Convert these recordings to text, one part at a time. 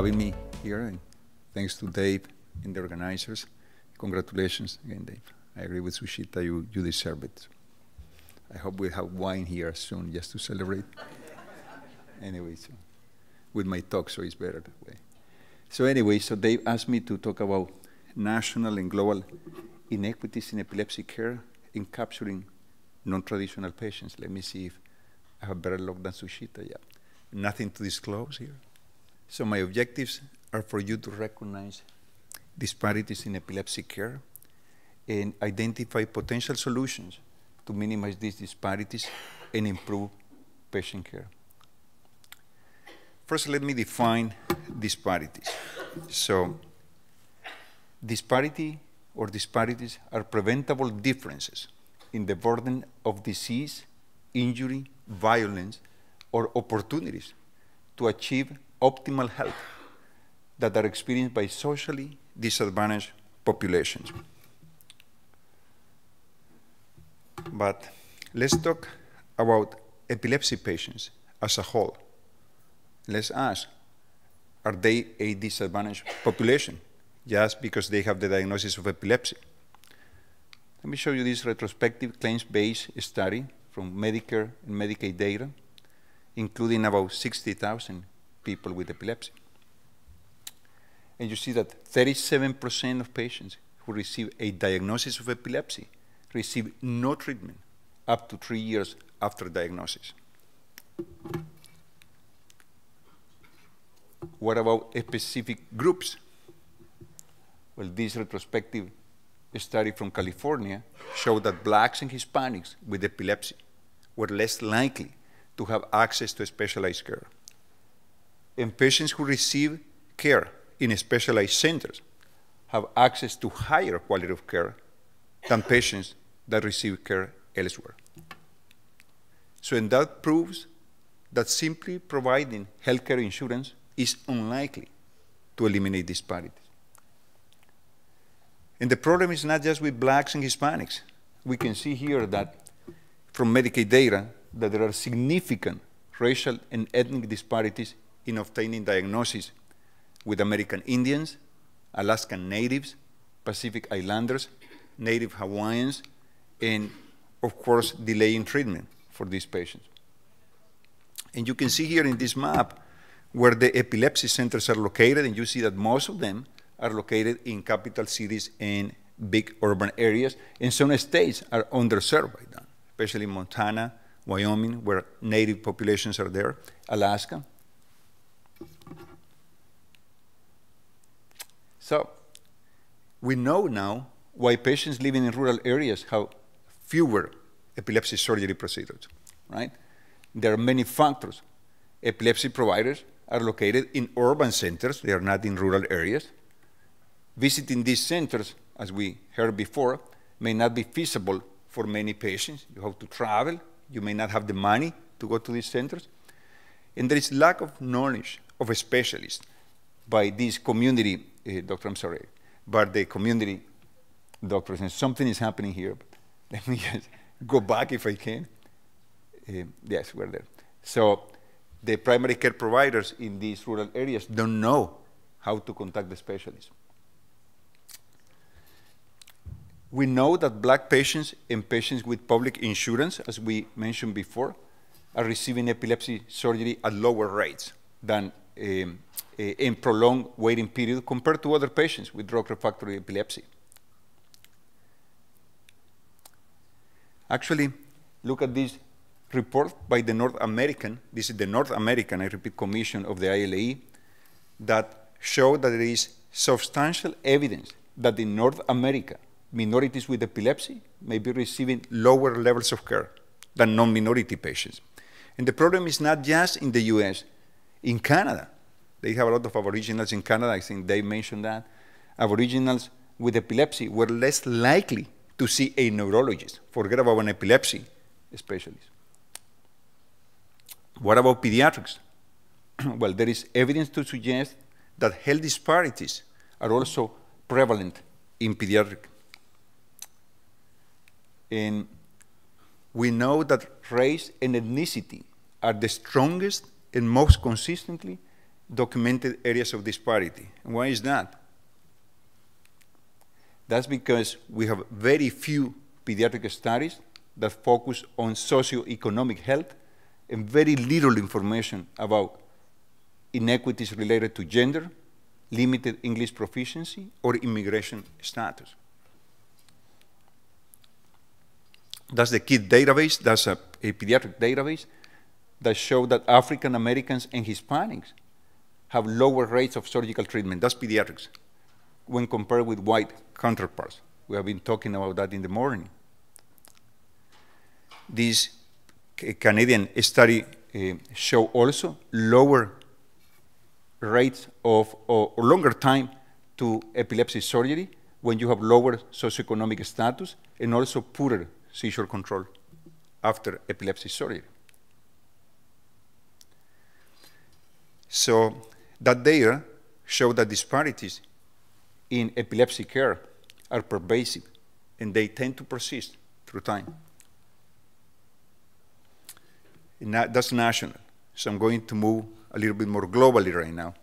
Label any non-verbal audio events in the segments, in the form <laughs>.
having me here, and thanks to Dave and the organizers. Congratulations again, Dave. I agree with Sushita, you, you deserve it. I hope we have wine here soon just to celebrate. anyway, so with my talk, so it's better that way. So anyway, so Dave asked me to talk about national and global inequities in epilepsy care in capturing non-traditional patients. Let me see if I have better luck than Sushita. Yeah, nothing to disclose here. So my objectives are for you to recognize disparities in epilepsy care and identify potential solutions to minimize these disparities and improve patient care. First, let me define disparities. So, disparity or disparities are preventable differences in the burden of disease, injury, violence, or opportunities to achieve optimal health that are experienced by socially disadvantaged populations. But let's talk about epilepsy patients as a whole. Let's ask, are they a disadvantaged population just because they have the diagnosis of epilepsy? Let me show you this retrospective claims-based study from Medicare and Medicaid data, including about 60,000 people with epilepsy. And you see that 37% of patients who receive a diagnosis of epilepsy receive no treatment up to three years after diagnosis. What about specific groups? Well, this retrospective study from California showed that blacks and Hispanics with epilepsy were less likely to have access to specialized care. And patients who receive care in specialized centers have access to higher quality of care than patients that receive care elsewhere. So, and that proves that simply providing healthcare insurance is unlikely to eliminate disparities. And the problem is not just with blacks and Hispanics. We can see here that from Medicaid data that there are significant racial and ethnic disparities in obtaining diagnosis with American Indians, Alaskan Natives, Pacific Islanders, Native Hawaiians, and of course, delaying treatment for these patients. And you can see here in this map where the epilepsy centers are located, and you see that most of them are located in capital cities and big urban areas, and some states are underserved by that, especially Montana, Wyoming, where native populations are there, Alaska. So we know now why patients living in rural areas have fewer epilepsy surgery procedures, right? There are many factors. Epilepsy providers are located in urban centers, they are not in rural areas. Visiting these centers, as we heard before, may not be feasible for many patients. You have to travel, you may not have the money to go to these centers. And there is lack of knowledge of a specialist by these community, doctor, I'm sorry, but the community doctors. And something is happening here. <laughs> Let me just go back if I can. Uh, yes, we're there. So the primary care providers in these rural areas don't know how to contact the specialist. We know that black patients and patients with public insurance, as we mentioned before, are receiving epilepsy surgery at lower rates than um, in prolonged waiting period compared to other patients with drug refractory epilepsy. Actually, look at this report by the North American, this is the North American, I repeat, Commission of the ILAE, that show that there is substantial evidence that in North America, minorities with epilepsy may be receiving lower levels of care than non-minority patients. And the problem is not just in the US, in Canada. They have a lot of aboriginals in Canada, I think they mentioned that. Aboriginals with epilepsy were less likely to see a neurologist. Forget about an epilepsy specialist. What about pediatrics? <clears throat> well, there is evidence to suggest that health disparities are also prevalent in pediatric. And we know that race and ethnicity are the strongest and most consistently documented areas of disparity. And why is that? That's because we have very few pediatric studies that focus on socioeconomic health and very little information about inequities related to gender, limited English proficiency, or immigration status. That's the KID database. That's a, a pediatric database that show that African Americans and Hispanics have lower rates of surgical treatment. That's pediatrics when compared with white counterparts. We have been talking about that in the morning. This Canadian study uh, show also lower rates of or, or longer time to epilepsy surgery when you have lower socioeconomic status and also poorer seizure control after epilepsy surgery. So that data show that disparities in epilepsy care are pervasive and they tend to persist through time. And that, that's national. So I'm going to move a little bit more globally right now.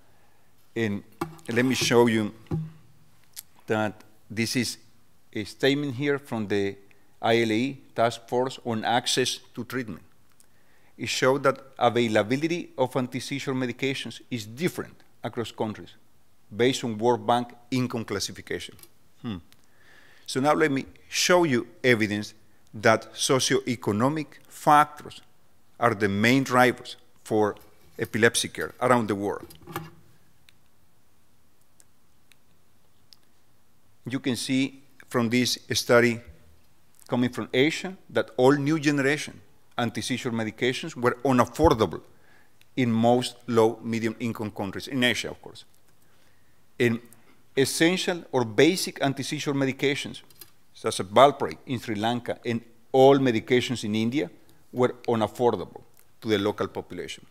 And let me show you that this is a statement here from the ILA Task Force on Access to Treatment. It showed that availability of anti-seizure medications is different across countries based on World Bank income classification. Hmm. So now let me show you evidence that socioeconomic factors are the main drivers for epilepsy care around the world. You can see from this study coming from Asia that all new generation anti-seizure medications were unaffordable in most low, medium income countries, in Asia, of course. Essential or basic anti-seizure medications, such as valproate in Sri Lanka and all medications in India, were unaffordable to the local population.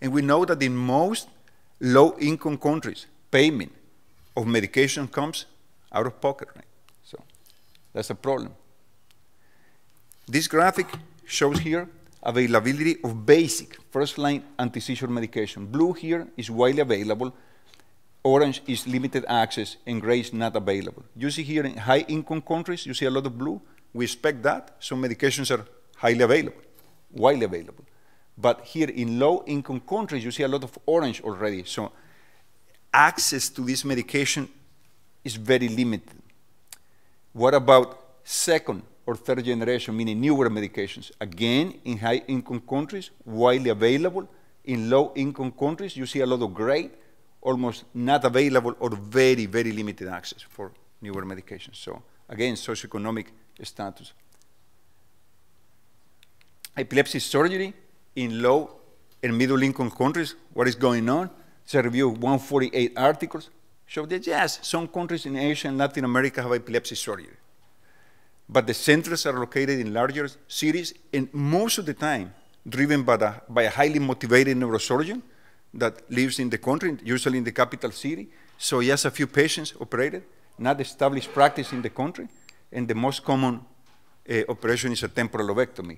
And we know that in most low-income countries, payment of medication comes out of pocket. Right? So that's a problem. This graphic shows here availability of basic first-line anti-seizure medication. Blue here is widely available, orange is limited access, and gray is not available. You see here in high-income countries, you see a lot of blue. We expect that. Some medications are highly available, widely available. But here in low-income countries, you see a lot of orange already. So access to this medication is very limited. What about second or third generation, meaning newer medications? Again, in high income countries, widely available. In low income countries, you see a lot of gray, almost not available or very, very limited access for newer medications. So again, socioeconomic status. Epilepsy surgery in low and middle income countries, what is going on? It's a review of 148 articles, Show that yes, some countries in Asia and Latin America have epilepsy surgery. But the centers are located in larger cities, and most of the time, driven by, the, by a highly motivated neurosurgeon that lives in the country, usually in the capital city. So he has a few patients operated, not established practice in the country, and the most common uh, operation is a temporal lobectomy,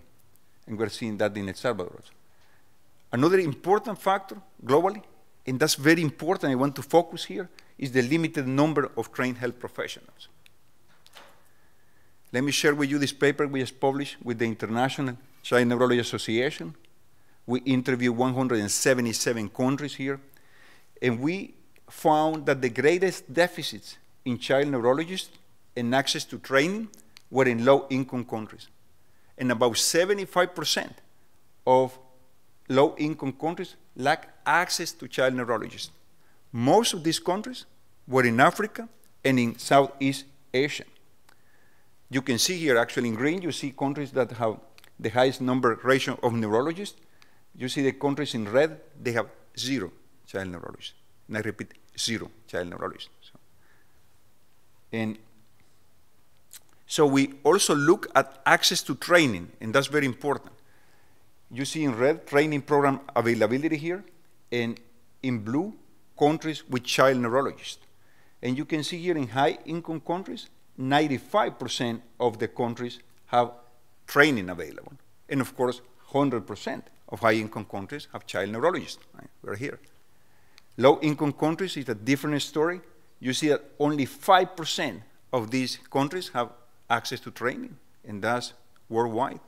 and we're seeing that in El Salvador. Another important factor globally, and that's very important, I want to focus here, is the limited number of trained health professionals. Let me share with you this paper we just published with the International Child Neurology Association. We interviewed 177 countries here, and we found that the greatest deficits in child neurologists and access to training were in low-income countries. And about 75% of low-income countries lack access to child neurologists. Most of these countries were in Africa and in Southeast Asia. You can see here, actually in green, you see countries that have the highest number ratio of neurologists. You see the countries in red, they have zero child neurologists. And I repeat, zero child neurologists. So, and so we also look at access to training, and that's very important. You see in red, training program availability here, and in blue, countries with child neurologists. And you can see here in high income countries, 95% of the countries have training available. And of course, 100% of high-income countries have child neurologists. Right? We're here. Low-income countries is a different story. You see that only 5% of these countries have access to training, and that's worldwide.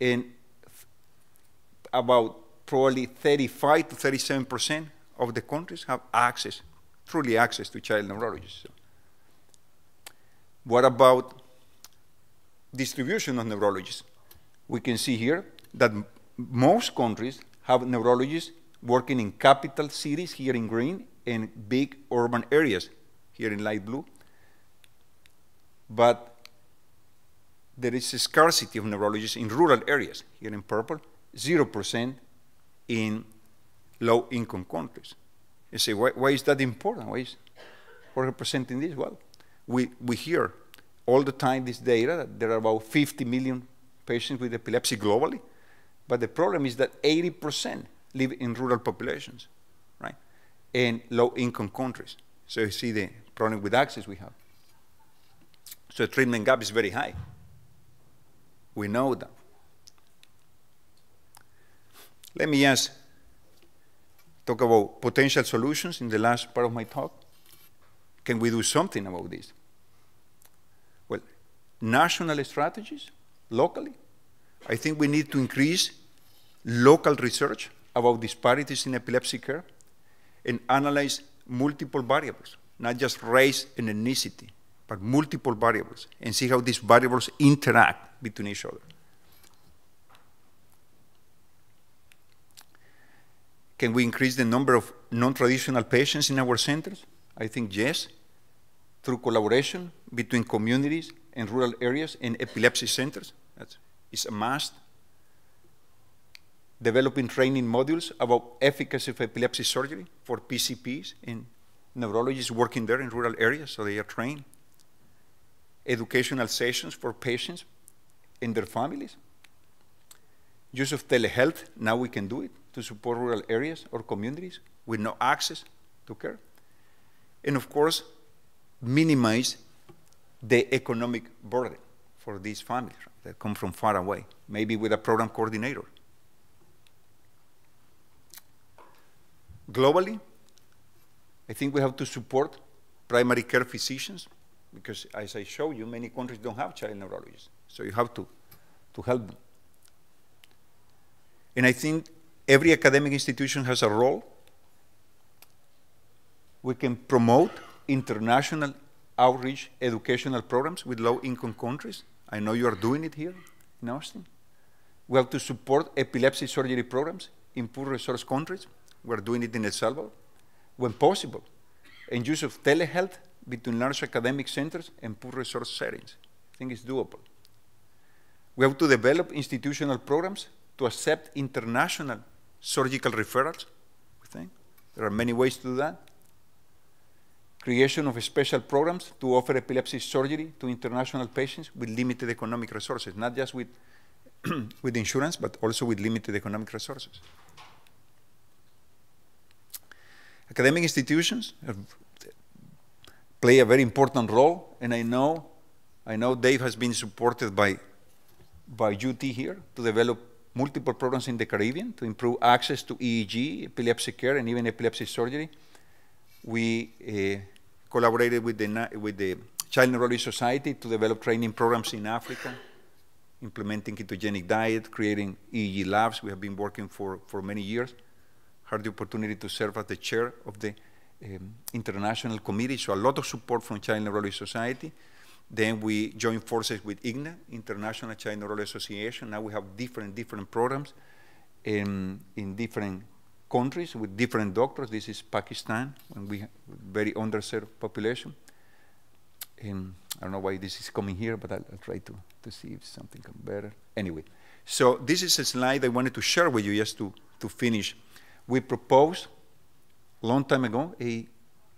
And about probably 35 to 37% of the countries have access, truly access to child neurologists. So what about distribution of neurologists? We can see here that most countries have neurologists working in capital cities here in green and big urban areas here in light blue. But there is a scarcity of neurologists in rural areas here in purple, 0% in low income countries. You say, why, why is that important? Why is we're representing this? Well, we, we hear all the time this data that there are about 50 million patients with epilepsy globally, but the problem is that 80% live in rural populations, right? In low-income countries. So you see the problem with access we have. So the treatment gap is very high. We know that. Let me just talk about potential solutions in the last part of my talk. Can we do something about this? Well, national strategies, locally. I think we need to increase local research about disparities in epilepsy care and analyze multiple variables, not just race and ethnicity, but multiple variables, and see how these variables interact between each other. Can we increase the number of non-traditional patients in our centers? I think yes, through collaboration between communities and rural areas and epilepsy centers. That is a must developing training modules about efficacy of epilepsy surgery for PCPs and neurologists working there in rural areas, so they are trained. Educational sessions for patients and their families. Use of telehealth, now we can do it to support rural areas or communities with no access to care. And of course, minimize the economic burden for these families that come from far away, maybe with a program coordinator Globally, I think we have to support primary care physicians because, as I showed you, many countries don't have child neurologists. So you have to, to help them. And I think every academic institution has a role. We can promote international outreach educational programs with low-income countries. I know you are doing it here in Austin. We have to support epilepsy surgery programs in poor resource countries. We're doing it in El Salvador when possible, and use of telehealth between large academic centers and poor resource settings. I think it's doable. We have to develop institutional programs to accept international surgical referrals. I think there are many ways to do that. Creation of special programs to offer epilepsy surgery to international patients with limited economic resources, not just with, <clears throat> with insurance, but also with limited economic resources. Academic institutions play a very important role, and I know, I know Dave has been supported by, by UT here to develop multiple programs in the Caribbean to improve access to EEG, epilepsy care, and even epilepsy surgery. We uh, collaborated with the, with the Child Neurology Society to develop training programs in Africa, implementing ketogenic diet, creating EEG labs. We have been working for, for many years had the opportunity to serve as the chair of the um, international committee, so a lot of support from Child Neurology Society. Then we joined forces with ICNA, International Child Neurology Association. Now we have different, different programs in, in different countries with different doctors. This is Pakistan, when we have very underserved population. And I don't know why this is coming here, but I'll, I'll try to, to see if something comes better. Anyway, so this is a slide I wanted to share with you just to, to finish we proposed long time ago a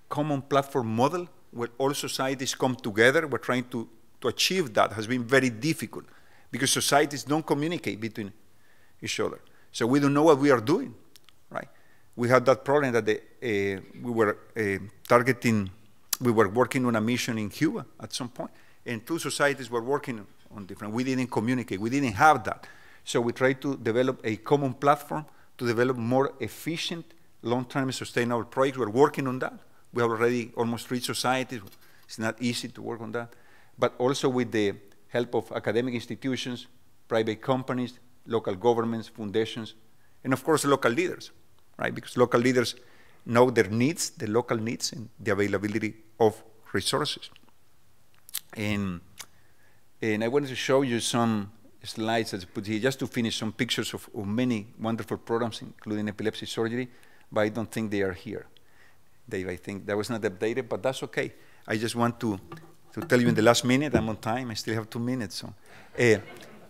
common platform model where all societies come together. We're trying to, to achieve that. It has been very difficult because societies don't communicate between each other. So we don't know what we are doing? We had that problem that the, uh, we were uh, targeting, we were working on a mission in Cuba at some point, and two societies were working on different. We didn't communicate. We didn't have that. So we tried to develop a common platform to develop more efficient, long-term sustainable projects. We're working on that. We have already almost three societies. It's not easy to work on that. But also with the help of academic institutions, private companies, local governments, foundations, and of course local leaders, right? Because local leaders know their needs, the local needs, and the availability of resources. And, and I wanted to show you some slides that I put here just to finish some pictures of, of many wonderful programs, including epilepsy surgery, but I don't think they are here. Dave, I think that was not updated, but that's okay. I just want to, to tell you in the last minute, I'm on time, I still have two minutes. So, uh,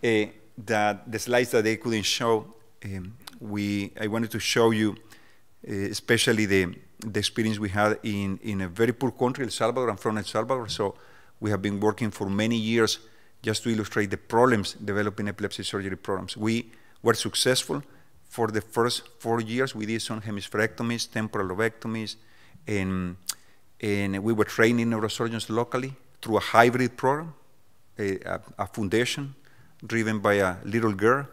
uh, that the slides that they couldn't show, um, we, I wanted to show you uh, especially the, the experience we had in, in a very poor country, El Salvador. I'm from El Salvador, so we have been working for many years just to illustrate the problems developing epilepsy surgery programs. We were successful for the first four years. We did some hemispherectomies, temporal lobectomies, and, and we were training neurosurgeons locally through a hybrid program, a, a, a foundation driven by a little girl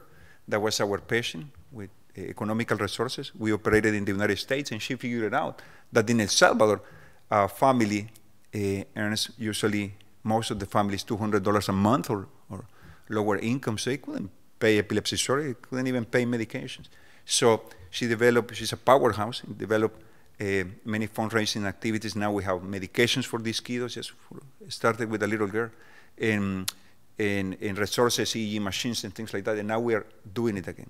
that was our patient with economical resources. We operated in the United States, and she figured out that in El Salvador, a family uh, earns usually most of the families $200 a month or, or lower income, so they couldn't pay epilepsy surgery, couldn't even pay medications. So she developed, she's a powerhouse, developed uh, many fundraising activities. Now we have medications for these kiddos, just started with a little girl, and, and, and resources, EEG machines and things like that, and now we are doing it again.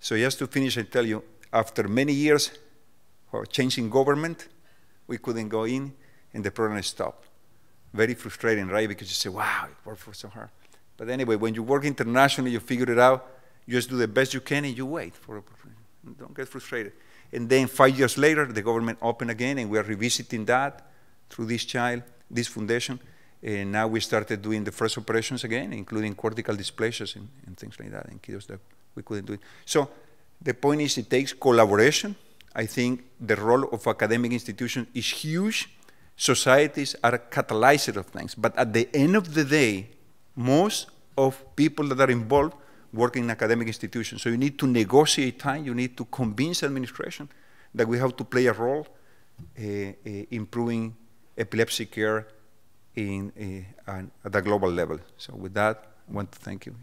So just to finish, I tell you, after many years of changing government, we couldn't go in, and the program stopped. Very frustrating, right? Because you say, wow, I worked for so hard. But anyway, when you work internationally, you figure it out, you just do the best you can, and you wait for Don't get frustrated. And then five years later, the government opened again, and we are revisiting that through this child, this foundation. And now we started doing the first operations again, including cortical dysplasias and, and things like that, and kiddos that we couldn't do it. So the point is it takes collaboration. I think the role of academic institutions is huge. Societies are catalyzers of things. But at the end of the day, most of people that are involved work in academic institutions. So you need to negotiate time. You need to convince administration that we have to play a role uh, uh, improving epilepsy care in, uh, at a global level. So with that, I want to thank you.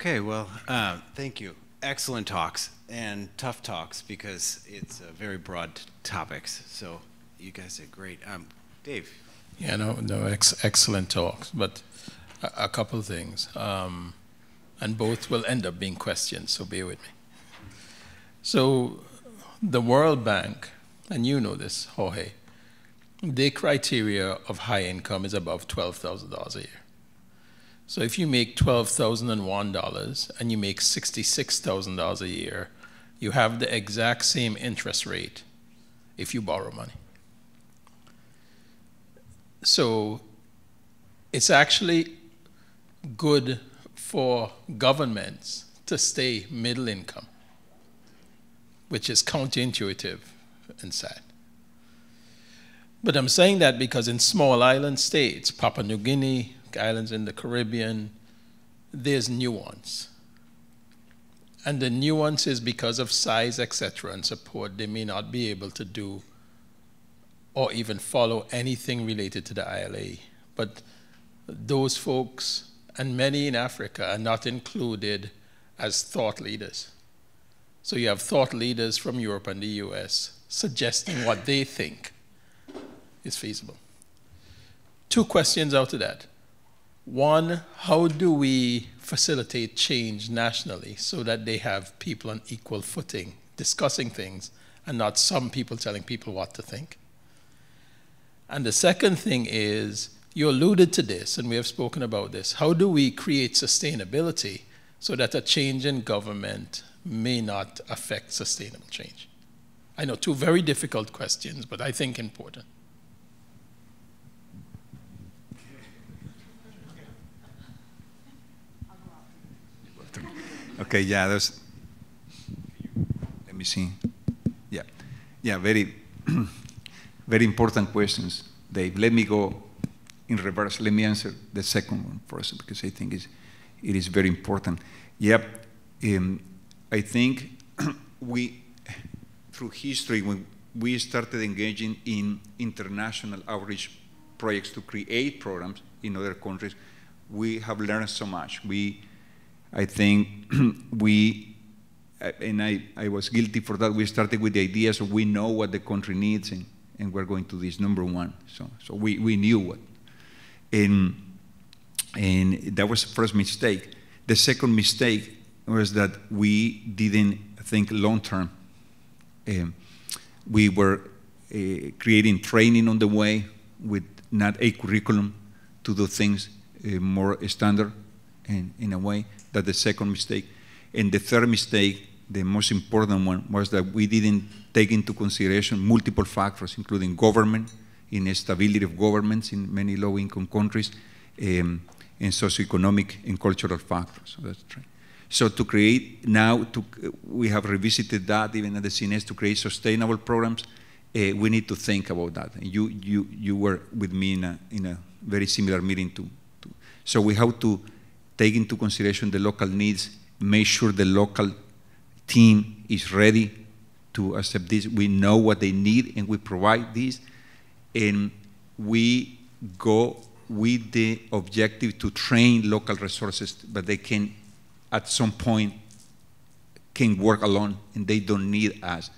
Okay, well, uh, thank you. Excellent talks and tough talks because it's uh, very broad topics. So you guys did great. Um, Dave. Yeah, no, no, ex excellent talks, but a, a couple things. Um, and both will end up being questions, so bear with me. So the World Bank, and you know this, Jorge, their criteria of high income is above $12,000 a year. So if you make $12,001 and you make $66,000 a year, you have the exact same interest rate if you borrow money. So it's actually good for governments to stay middle income, which is counterintuitive and sad. But I'm saying that because in small island states, Papua New Guinea, islands in the Caribbean, there's nuance. And the nuance is because of size, etc., and support, they may not be able to do or even follow anything related to the ILA. But those folks and many in Africa are not included as thought leaders. So you have thought leaders from Europe and the US suggesting what they think is feasible. Two questions out of that. One, how do we facilitate change nationally so that they have people on equal footing discussing things and not some people telling people what to think? And the second thing is you alluded to this, and we have spoken about this. How do we create sustainability so that a change in government may not affect sustainable change? I know two very difficult questions, but I think important. Okay, yeah, there's, let me see. Yeah, yeah, very, <clears throat> very important questions, Dave. Let me go in reverse. Let me answer the second one first because I think it is very important. Yep, um, I think <clears throat> we, through history, when we started engaging in international outreach projects to create programs in other countries, we have learned so much. We, I think <clears throat> we, and I, I was guilty for that, we started with the idea so we know what the country needs and, and we're going to this number one. So, so we, we knew what. And, and that was the first mistake. The second mistake was that we didn't think long term. Um, we were uh, creating training on the way with not a curriculum to do things uh, more standard in, in a way. That's the second mistake. And the third mistake, the most important one, was that we didn't take into consideration multiple factors, including government, instability of governments in many low-income countries, um, and socioeconomic and cultural factors. So that's. So to create now, to, we have revisited that even at the CNS to create sustainable programs. Uh, we need to think about that. And you, you, you were with me in a, in a very similar meeting to, to, So we have to take into consideration the local needs, make sure the local team is ready to accept this. We know what they need and we provide this. And we go with the objective to train local resources, but they can at some point can work alone and they don't need us.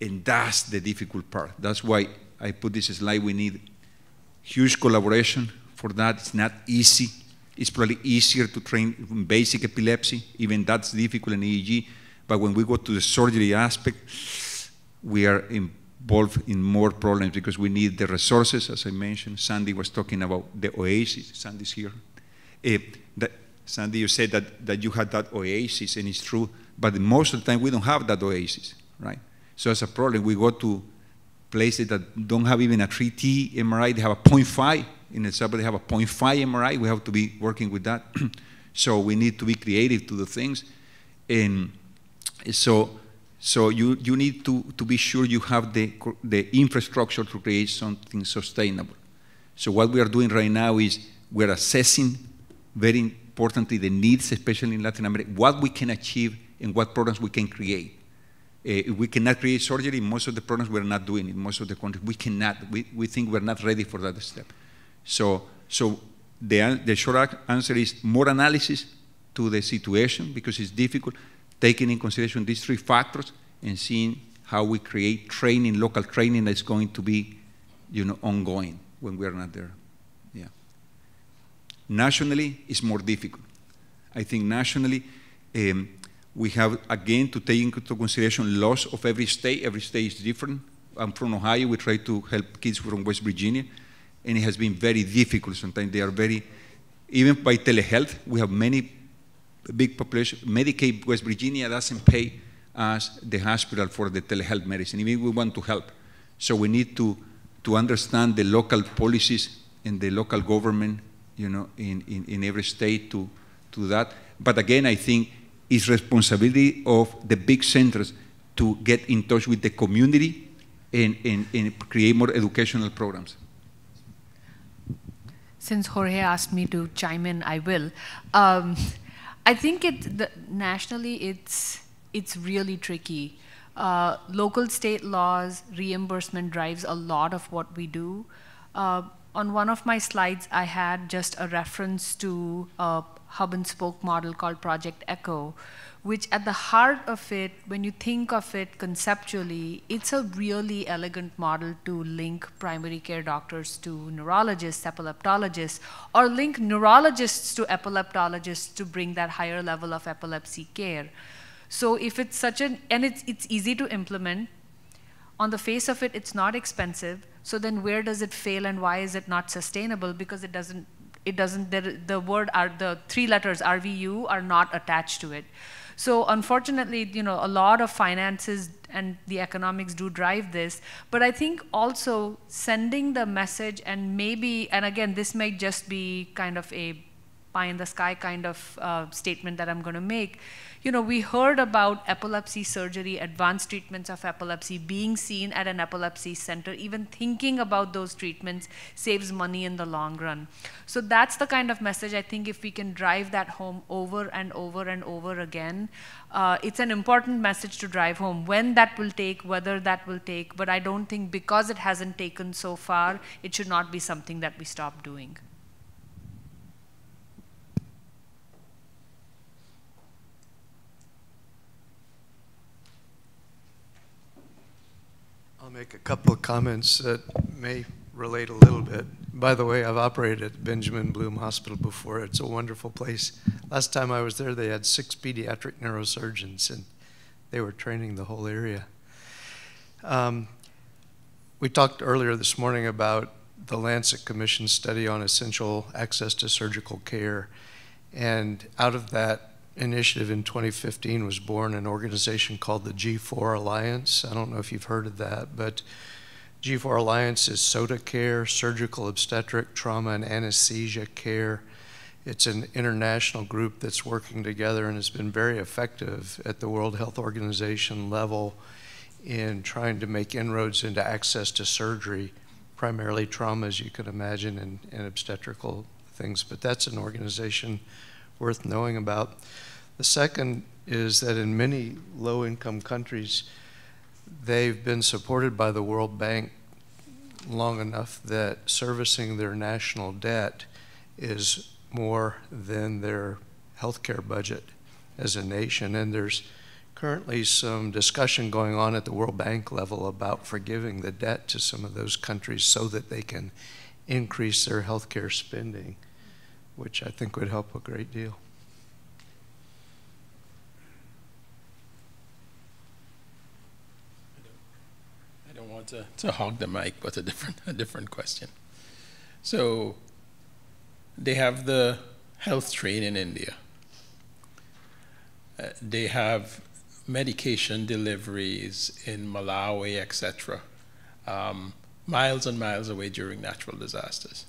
And that's the difficult part. That's why I put this slide. We need huge collaboration for that. It's not easy. It's probably easier to train basic epilepsy, even that's difficult in EEG. But when we go to the surgery aspect, we are involved in more problems because we need the resources, as I mentioned. Sandy was talking about the oasis. Sandy's here. Uh, that Sandy, you said that, that you had that oasis, and it's true, but most of the time we don't have that oasis, right? So that's a problem. We go to places that don't have even a 3T MRI, they have a 0.5. In El Salvador, they have a 0.5 MRI. We have to be working with that. <clears throat> so we need to be creative to the things. And so, so you, you need to, to be sure you have the, the infrastructure to create something sustainable. So what we are doing right now is we're assessing very importantly, the needs, especially in Latin America, what we can achieve and what programs we can create. Uh, we cannot create surgery, most of the programs we're not doing in most of the countries. We cannot, we, we think we're not ready for that step. So, so the, the short answer is more analysis to the situation because it's difficult, taking in consideration these three factors and seeing how we create training, local training that's going to be, you know, ongoing when we're not there. Nationally, it's more difficult. I think nationally, um, we have again to take into consideration laws of every state. Every state is different. I'm from Ohio. We try to help kids from West Virginia, and it has been very difficult. Sometimes they are very, even by telehealth, we have many big population. Medicaid West Virginia doesn't pay us the hospital for the telehealth medicine. Even we want to help, so we need to to understand the local policies and the local government you know, in, in, in every state to, to that. But again, I think it's responsibility of the big centers to get in touch with the community and, and, and create more educational programs. Since Jorge asked me to chime in, I will. Um, I think it the, nationally it's it's really tricky. Uh, local state laws, reimbursement drives a lot of what we do. Uh, on one of my slides, I had just a reference to a hub and spoke model called Project Echo, which at the heart of it, when you think of it conceptually, it's a really elegant model to link primary care doctors to neurologists, epileptologists, or link neurologists to epileptologists to bring that higher level of epilepsy care. So if it's such an, and it's, it's easy to implement, on the face of it, it's not expensive, so then where does it fail and why is it not sustainable? Because it doesn't, it doesn't, the, the word, are, the three letters RVU are not attached to it. So unfortunately, you know, a lot of finances and the economics do drive this. But I think also sending the message and maybe, and again, this may just be kind of a pie in the sky kind of uh, statement that I'm going to make. You know, we heard about epilepsy surgery, advanced treatments of epilepsy being seen at an epilepsy center. Even thinking about those treatments saves money in the long run. So that's the kind of message I think if we can drive that home over and over and over again, uh, it's an important message to drive home. When that will take, whether that will take, but I don't think because it hasn't taken so far, it should not be something that we stop doing. I'll make a couple of comments that may relate a little bit. By the way, I've operated at Benjamin Bloom Hospital before. It's a wonderful place. Last time I was there, they had six pediatric neurosurgeons, and they were training the whole area. Um, we talked earlier this morning about the Lancet Commission study on essential access to surgical care. And out of that initiative in 2015 was born an organization called the G4 Alliance. I don't know if you've heard of that, but G4 Alliance is SOTA care, surgical obstetric, trauma, and anesthesia care. It's an international group that's working together and has been very effective at the World Health Organization level in trying to make inroads into access to surgery, primarily trauma, as you can imagine, and, and obstetrical things. But that's an organization worth knowing about. The second is that in many low income countries, they've been supported by the World Bank long enough that servicing their national debt is more than their healthcare budget as a nation. And there's currently some discussion going on at the World Bank level about forgiving the debt to some of those countries so that they can increase their healthcare spending, which I think would help a great deal. I don't want to, to hog the mic, but a different, a different question. So they have the health train in India. Uh, they have medication deliveries in Malawi, etc., um, miles and miles away during natural disasters.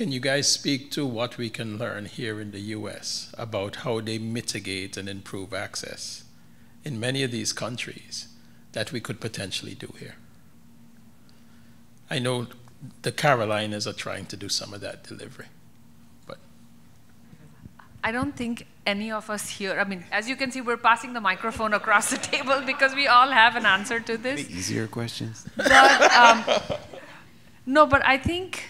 Can you guys speak to what we can learn here in the US about how they mitigate and improve access in many of these countries that we could potentially do here? I know the Carolinas are trying to do some of that delivery. But I don't think any of us here, I mean, as you can see, we're passing the microphone across the table because we all have an answer to this. Maybe easier questions. But, um, no, but I think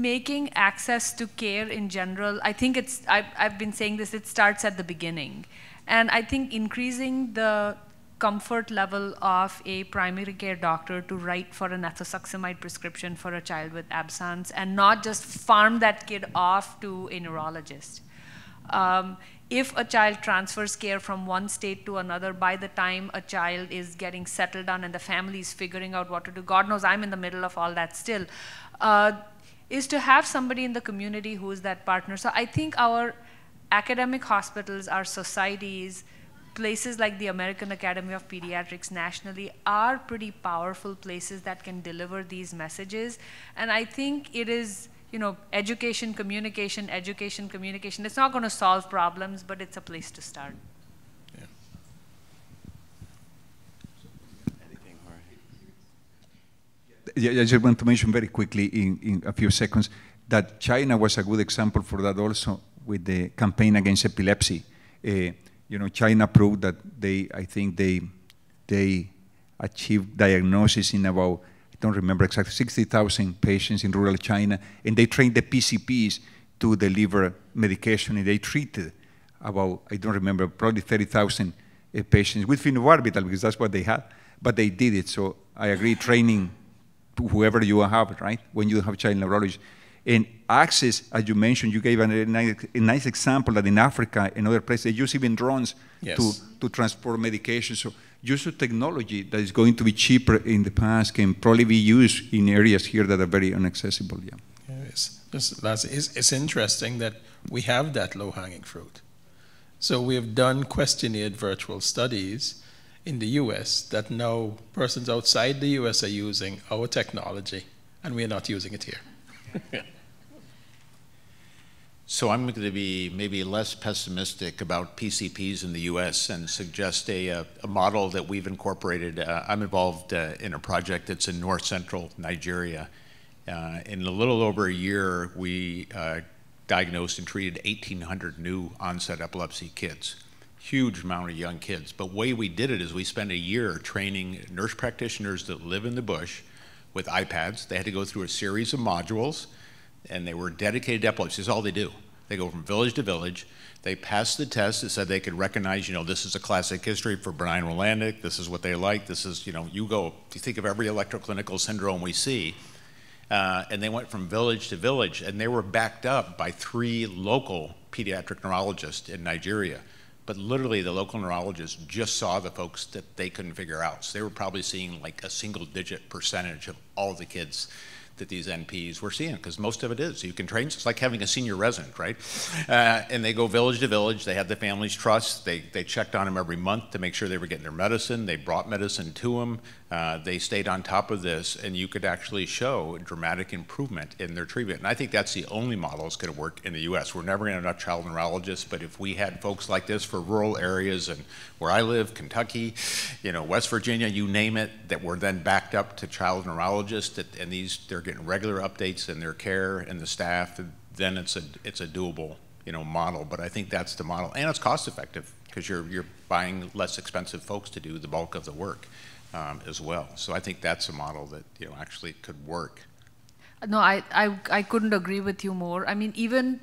making access to care in general, I think it's, I've, I've been saying this, it starts at the beginning. And I think increasing the comfort level of a primary care doctor to write for an ethosuximide prescription for a child with absence and not just farm that kid off to a neurologist. Um, if a child transfers care from one state to another, by the time a child is getting settled down and the family is figuring out what to do, God knows I'm in the middle of all that still, uh, is to have somebody in the community who is that partner. So I think our academic hospitals, our societies, places like the American Academy of Pediatrics nationally are pretty powerful places that can deliver these messages. And I think it is, you know, education, communication, education, communication. It's not going to solve problems, but it's a place to start. Yeah. Yeah, I just want to mention very quickly in, in a few seconds that China was a good example for that also with the campaign against epilepsy. Uh, you know, China proved that they, I think they, they achieved diagnosis in about, I don't remember exactly, 60,000 patients in rural China, and they trained the PCPs to deliver medication, and they treated about, I don't remember, probably 30,000 uh, patients with phenobarbital, because that's what they had, but they did it. So I agree, training whoever you have, right, when you have child neurology, and access, as you mentioned, you gave a nice, a nice example that in Africa and other places, they use even drones yes. to, to transport medication. So use of technology that is going to be cheaper in the past can probably be used in areas here that are very inaccessible. Yeah. Yes, it's, it's, it's interesting that we have that low-hanging fruit. So we have done questionnaire virtual studies in the US that now persons outside the US are using our technology and we are not using it here. <laughs> So I'm going to be maybe less pessimistic about PCPs in the U.S. and suggest a, a, a model that we've incorporated. Uh, I'm involved uh, in a project that's in north central Nigeria. Uh, in a little over a year, we uh, diagnosed and treated 1,800 new onset epilepsy kids. Huge amount of young kids. But way we did it is we spent a year training nurse practitioners that live in the bush with iPads. They had to go through a series of modules and they were dedicated to epilepsy. That's all they do. They go from village to village. They passed the test that said they could recognize, you know, this is a classic history for benign Rolandic. This is what they like. This is, you know, you go, you think of every electroclinical syndrome we see. Uh, and they went from village to village, and they were backed up by three local pediatric neurologists in Nigeria. But literally, the local neurologists just saw the folks that they couldn't figure out. So they were probably seeing like a single digit percentage of all the kids that these NPs were seeing, because most of it is. You can train, it's like having a senior resident, right? Uh, and they go village to village, they had the family's trust, they, they checked on them every month to make sure they were getting their medicine, they brought medicine to them, uh, they stayed on top of this, and you could actually show dramatic improvement in their treatment. And I think that's the only model that's going to work in the U.S. We're never going to have enough child neurologists, but if we had folks like this for rural areas and where I live, Kentucky, you know, West Virginia, you name it, that were then backed up to child neurologists, that, and these they're getting regular updates in their care and the staff, then it's a it's a doable you know model. But I think that's the model, and it's cost effective because you're you're buying less expensive folks to do the bulk of the work um, as well. So I think that's a model that you know actually could work. No, I, I, I couldn't agree with you more. I mean, even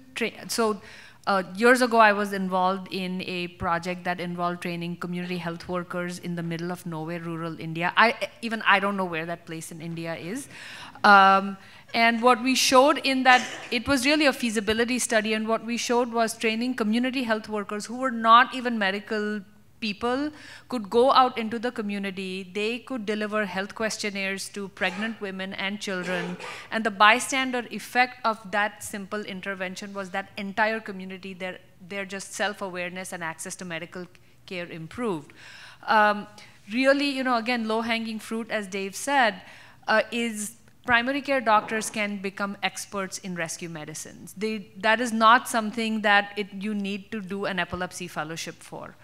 so. Uh, years ago, I was involved in a project that involved training community health workers in the middle of nowhere, rural India. I even I don't know where that place in India is. Um, and what we showed in that, it was really a feasibility study, and what we showed was training community health workers who were not even medical people could go out into the community, they could deliver health questionnaires to pregnant women and children, and the bystander effect of that simple intervention was that entire community, their, their just self-awareness and access to medical care improved. Um, really, you know, again, low-hanging fruit, as Dave said, uh, is primary care doctors can become experts in rescue medicines. They, that is not something that it, you need to do an epilepsy fellowship for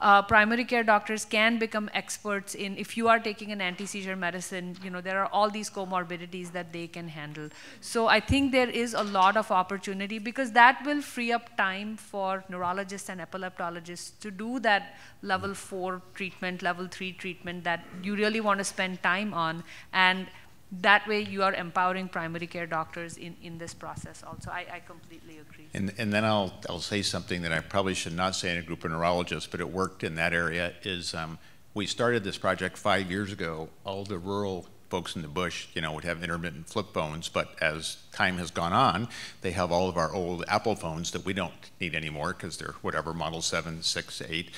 uh, primary care doctors can become experts in, if you are taking an anti-seizure medicine, you know, there are all these comorbidities that they can handle. So I think there is a lot of opportunity because that will free up time for neurologists and epileptologists to do that level four treatment, level three treatment that you really want to spend time on. And that way you are empowering primary care doctors in, in this process also. I, I completely agree. And, and then I'll, I'll say something that I probably should not say in a group of neurologists, but it worked in that area, is um, we started this project five years ago. All the rural folks in the bush, you know, would have intermittent flip phones, but as time has gone on, they have all of our old Apple phones that we don't need anymore because they're whatever, model 7, 6, 8.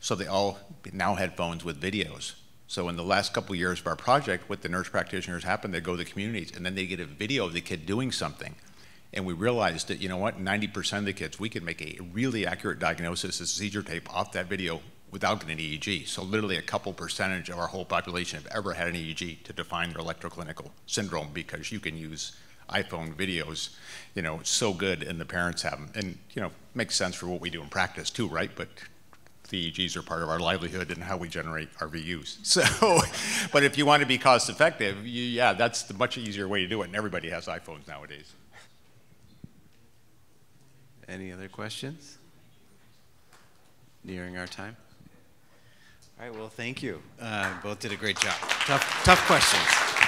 So they all now had phones with videos. So in the last couple of years of our project, what the nurse practitioners happen, they go to the communities and then they get a video of the kid doing something. And we realized that, you know what, 90% of the kids, we could make a really accurate diagnosis of seizure tape off that video without getting an EEG. So literally a couple percentage of our whole population have ever had an EEG to define their electroclinical syndrome because you can use iPhone videos, you know, so good and the parents have them. And, you know, makes sense for what we do in practice too, right? But the EEGs are part of our livelihood and how we generate our VUs. <laughs> So, but if you want to be cost effective, you, yeah, that's the much easier way to do it, and everybody has iPhones nowadays. Any other questions? Nearing our time. All right, well, thank you. Uh, both did a great job. Tough, tough questions.